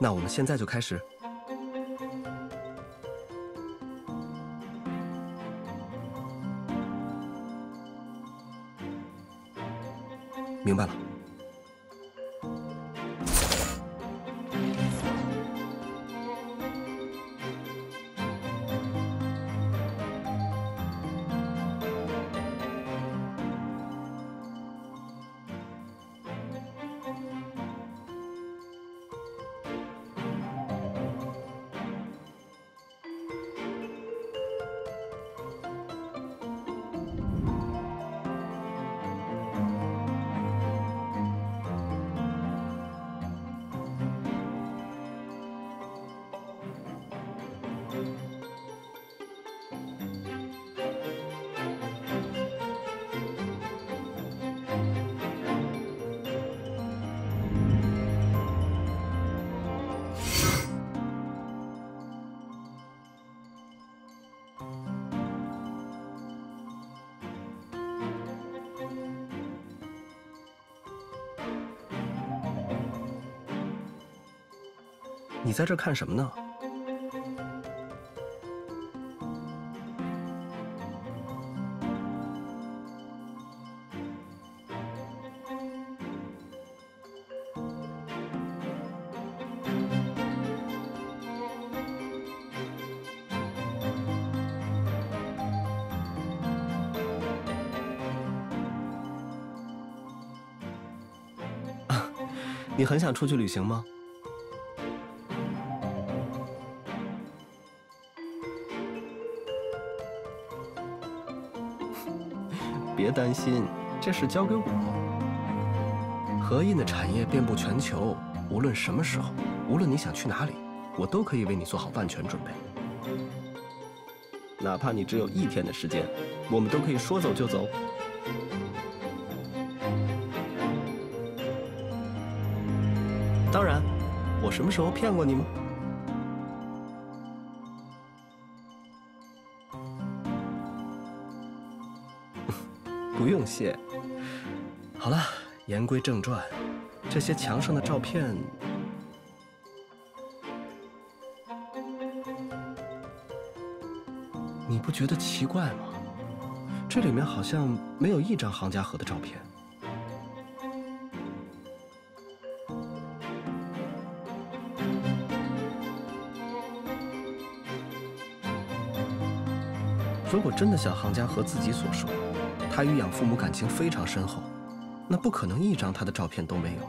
那我们现在就开始。明白了。你在这看什么呢？你很想出去旅行吗？别担心，这事交给我。合印的产业遍布全球，无论什么时候，无论你想去哪里，我都可以为你做好万全准备。哪怕你只有一天的时间，我们都可以说走就走。当然，我什么时候骗过你吗？不用谢。好了，言归正传，这些墙上的照片，你不觉得奇怪吗？这里面好像没有一张杭家河的照片。如果真的像杭家河自己所说，他与养父母感情非常深厚，那不可能一张他的照片都没有。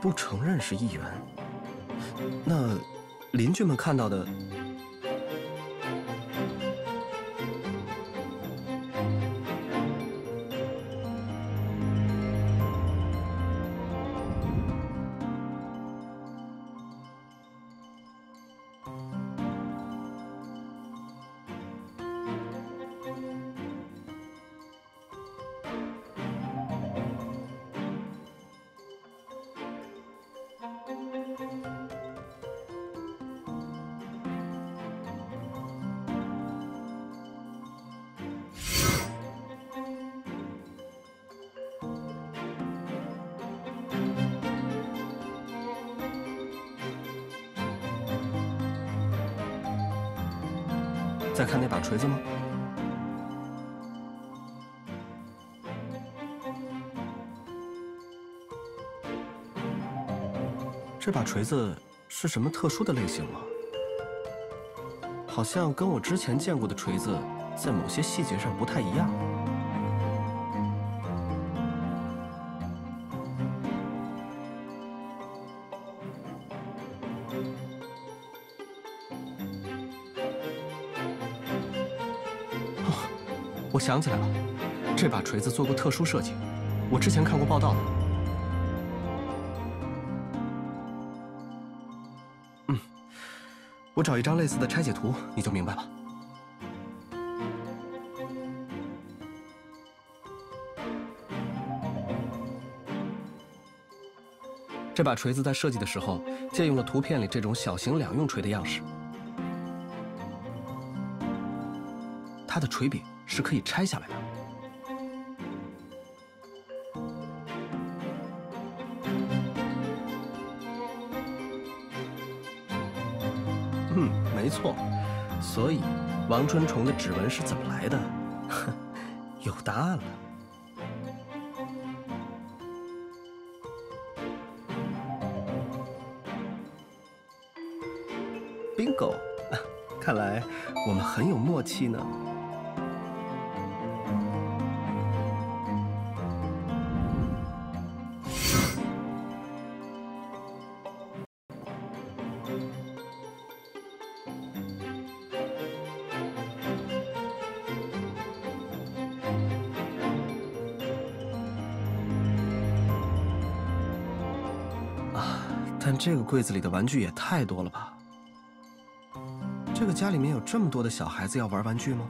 不承认是议员，那邻居们看到的。在看那把锤子吗？这把锤子是什么特殊的类型吗？好像跟我之前见过的锤子在某些细节上不太一样。我想起来了，这把锤子做过特殊设计，我之前看过报道的。嗯，我找一张类似的拆解图，你就明白了。这把锤子在设计的时候，借用了图片里这种小型两用锤的样式。它的锤柄是可以拆下来的。嗯，没错。所以，王春虫的指纹是怎么来的？哼，有答案了。bingo，看来我们很有默契呢。但这个柜子里的玩具也太多了吧？这个家里面有这么多的小孩子要玩玩具吗？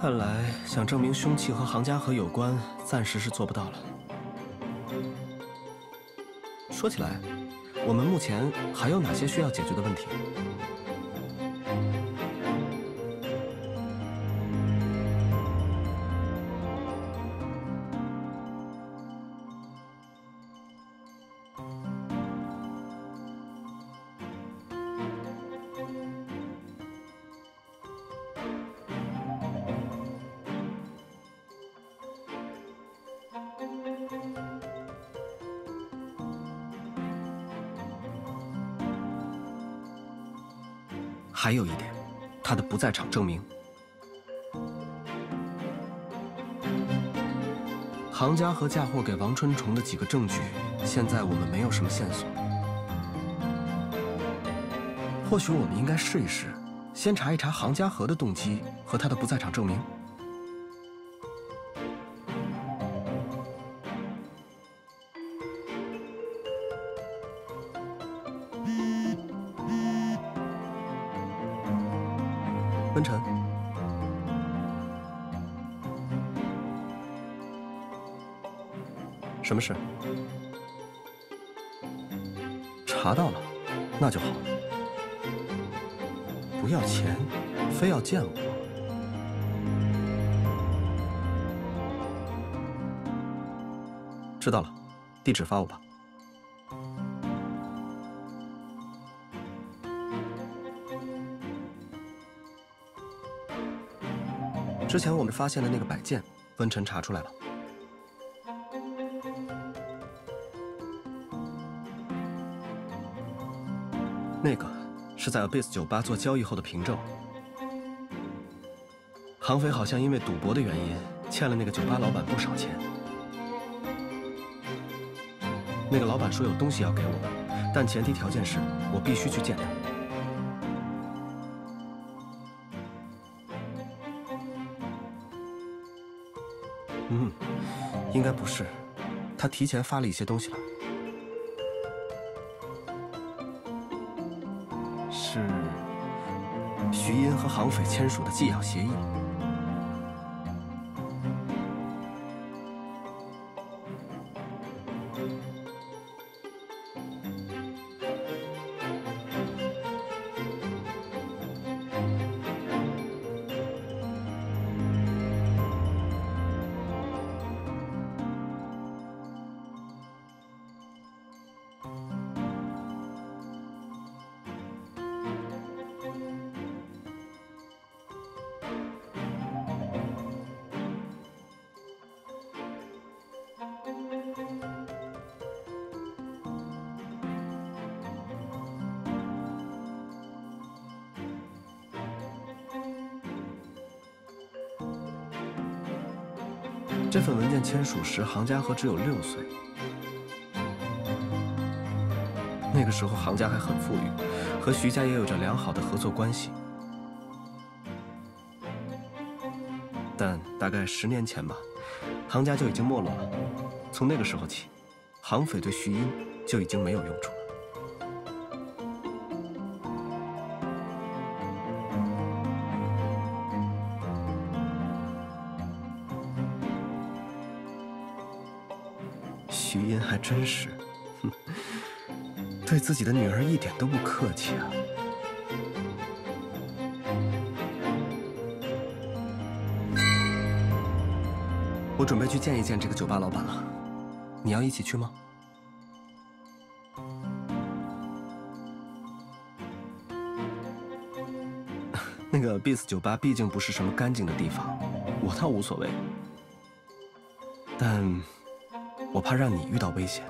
看来想证明凶器和杭家河有关，暂时是做不到了。说起来，我们目前还有哪些需要解决的问题？还有一点，他的不在场证明。行家和嫁祸给王春虫的几个证据，现在我们没有什么线索。或许我们应该试一试，先查一查杭家和的动机和他的不在场证明。温晨，什么事？查到了，那就好。不要钱，非要见我。知道了，地址发我吧。之前我们发现的那个摆件，温晨查出来了。那个是在 Abyss 酒吧做交易后的凭证。杭匪好像因为赌博的原因，欠了那个酒吧老板不少钱。那个老板说有东西要给我，但前提条件是我必须去见他。嗯，应该不是，他提前发了一些东西来，是徐英和杭匪签署的寄养协议。这份文件签署时，杭家和只有六岁。那个时候，杭家还很富裕，和徐家也有着良好的合作关系。但大概十年前吧，杭家就已经没落了。从那个时候起，杭匪对徐英就已经没有用处徐英还真是，哼，对自己的女儿一点都不客气啊。我准备去见一见这个酒吧老板了，你要一起去吗？那个 Beats 酒吧毕竟不是什么干净的地方，我倒无所谓，但我怕让你遇到危险。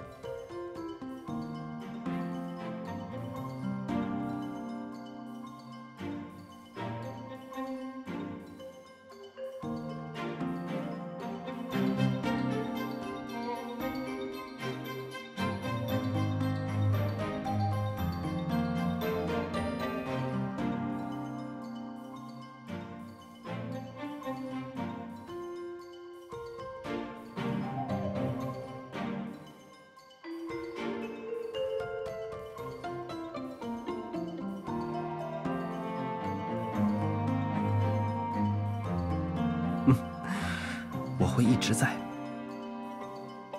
我会一直在。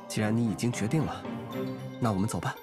既然你已经决定了，那我们走吧。